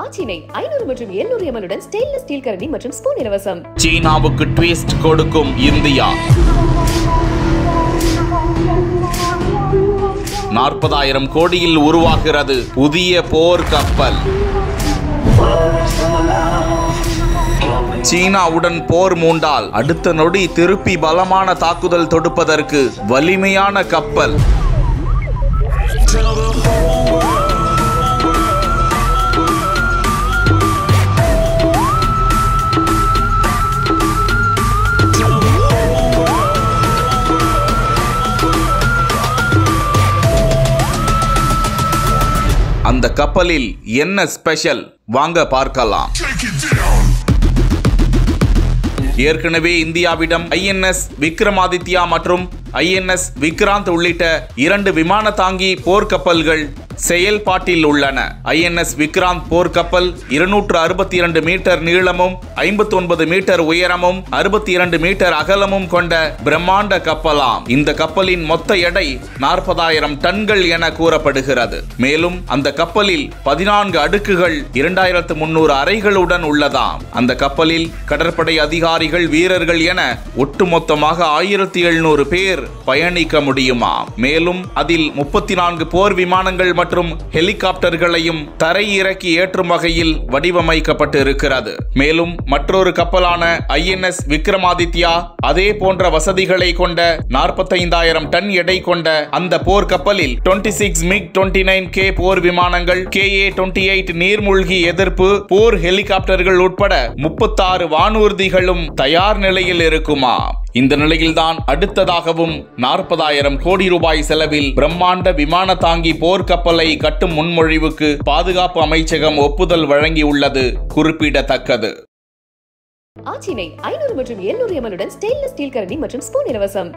ஆச்சினை ஐநூறு மற்றும் 700 எம்எல்லுடன் stainless steel கரண்டி மற்றும் ஸ்பூன் இலவசம். சீனாவுக்கு ட்விஸ்ட் கொடுக்கும் இந்தியா. நாற்பதாயிரம் கோடியில் உருவாகிறது புதிய போர் கப்பல். சீனாவுடன் போர் மூண்டால் அடுத்த நொடி திருப்பி பலமான தாக்குதல் தொடுப்பதற்கு வலிமையான கப்பல். அந்த கப்பலில் என்ன ஸ்பெஷல்? வாங்க பார்க்கலாம். ஏற்கனவே இந்தியாவிடம் ஐஎன்எஸ் விக்ரமாதித்யா மற்றும் ஐஎன்எஸ் விக்ராந்த் உள்ளிட்ட இரண்டு விமான தாங்கி போர்க்கப்பல்கள் செயல்பாட்டில் உள்ளன. ஐஎன்எஸ் விக்ராந்த் போர்க்கப்பல் இருநூற்று அறுபத்தி இரண்டு மீட்டர் நீளமும் ஐம்பத்தி ஒன்பது மீட்டர் உயரமும் அறுபத்தி இரண்டு மீட்டர் அகலமும் கொண்ட பிரம்மாண்ட கப்பலாம். இந்த கப்பலின் மொத்த எடை நாற்பதாயிரம் டன்கள் என கூறப்படுகிறது. மேலும் அந்த கப்பலில் பதினான்கு அடுக்குகள் இரண்டாயிரத்து முன்னூறு அறைகளுடன் உள்ளதாம். அந்த கப்பலில் கடற்படை அதிகாரிகள் வீரர்கள் என ஒட்டுமொத்தமாக ஆயிரத்தி எழுநூறு பேர் பயணிக்க முடியுமா? மேலும் அதில் முப்பத்தி நான்கு போர் விமானங்கள் மற்றும் ஹெலிகாப்டர்களையும் தரை இறக்கி ஏற்றும் வகையில் வடிவமைக்கப்பட்டு இருக்கிறது மேலும் மற்றொரு கப்பலான ஐஎன்எஸ் விக்ரமாதித்யா அதே போன்ற வசதிகளை கொண்ட நாற்பத்தைந்தாயிரம் டன் எடை கொண்ட அந்த போர் கப்பலில் 26 six MiG twenty nine K போர் விமானங்கள் கே ஏ டுவெண்ட்டி எயிட் நீர்மூழ்கி எதிர்ப்பு போர் ஹெலிகாப்டர்கள் உட்பட முப்பத்தாறு வானூர்திகளும் தயார் நிலையில் இருக்குமா இந்த நிலையில்தான் அடுத்ததாகவும் நாற்பதாயிரம் கோடி ரூபாய் செலவில் பிரம்மாண்ட விமான தாங்கி போர்க்கப்பலை கட்டும் முன்மொழிவுக்கு பாதுகாப்பு அமைச்சகம் ஒப்புதல் வழங்கியுள்ளது. குறிப்பிடத்தக்கது. ஆச்சினை ஐநூறு மற்றும் 700 எம்எல்லுடன் ஸ்டெயின்லெஸ் ஸ்டீல் கரண்டி மற்றும் ஸ்பூன் இலவசம்.